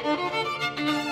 Música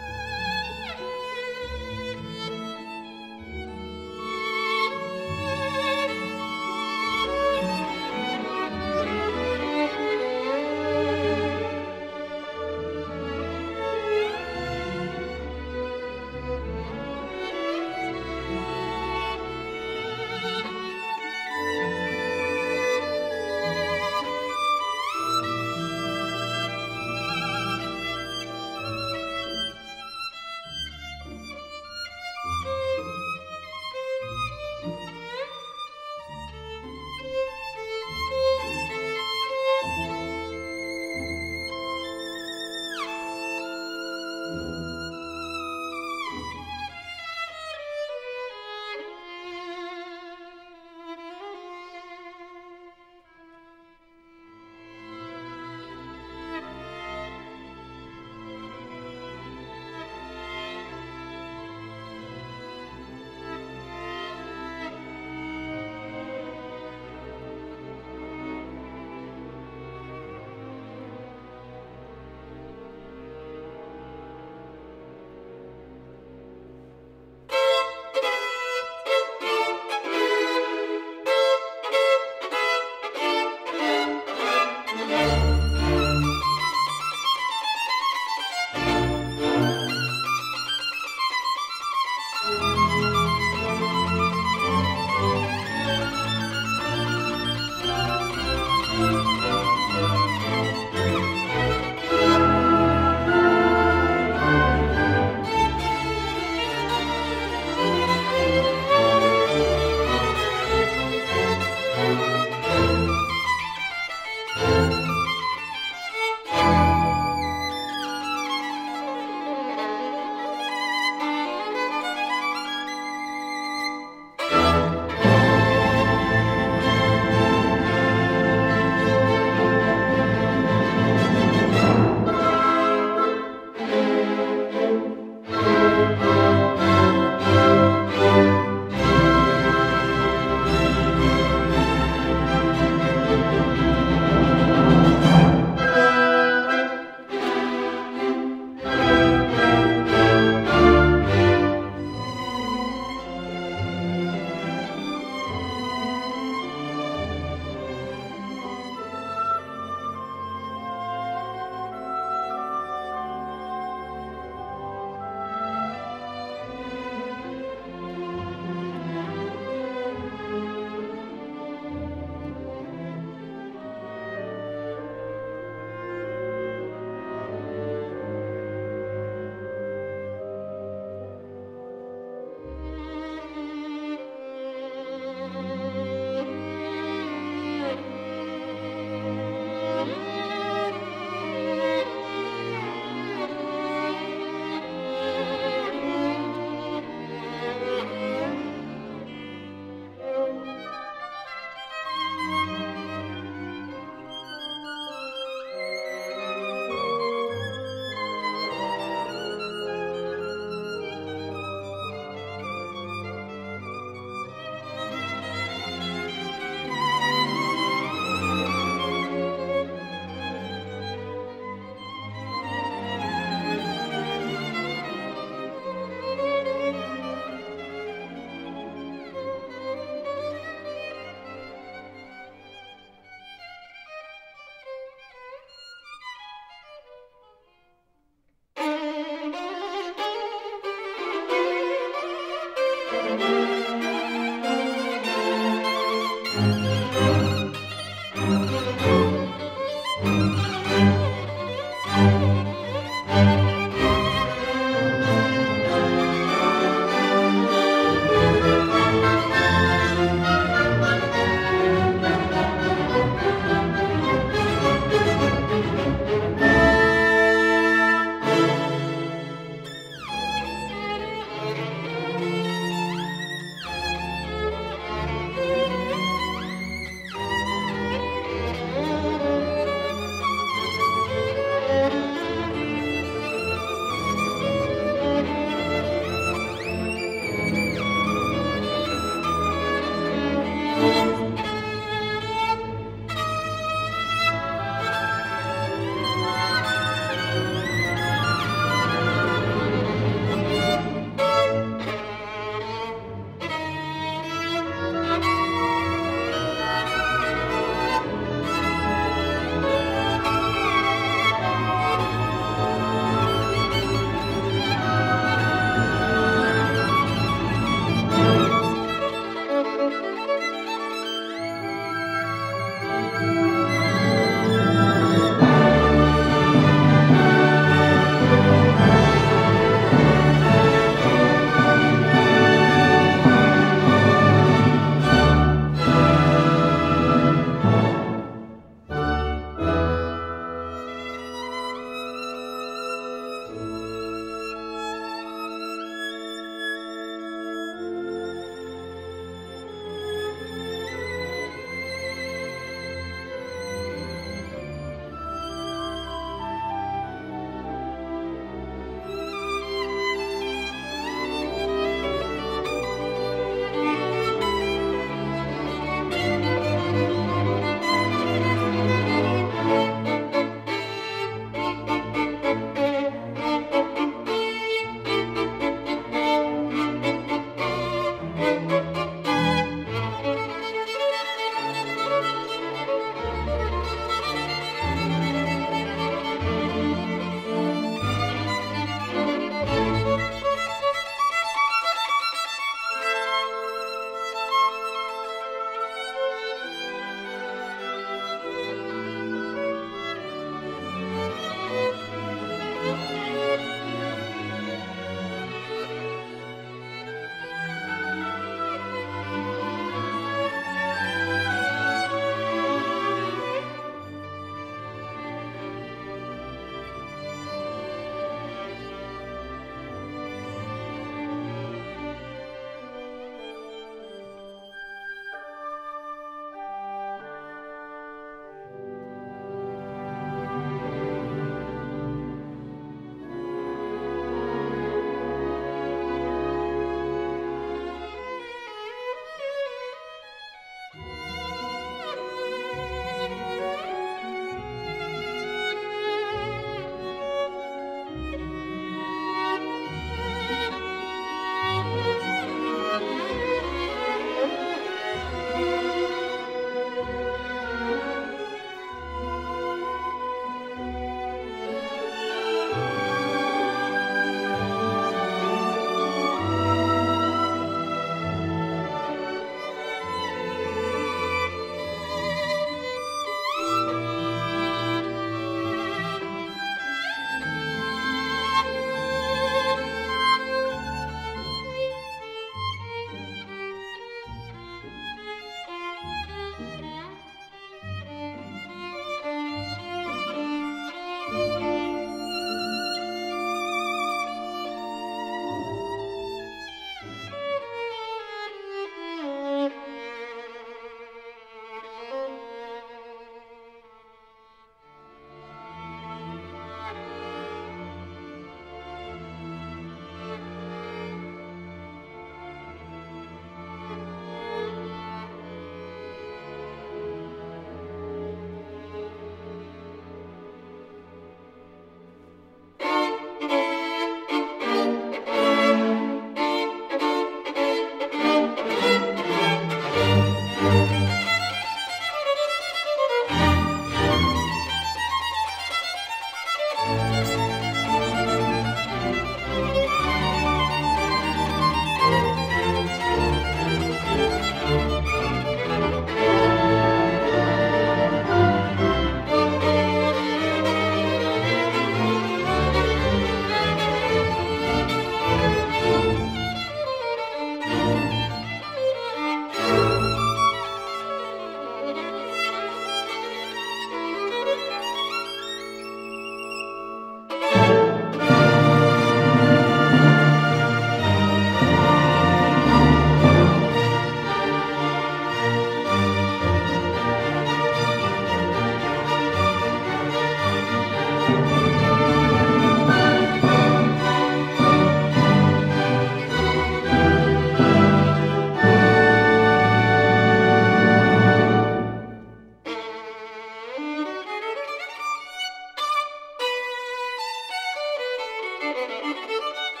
Müzik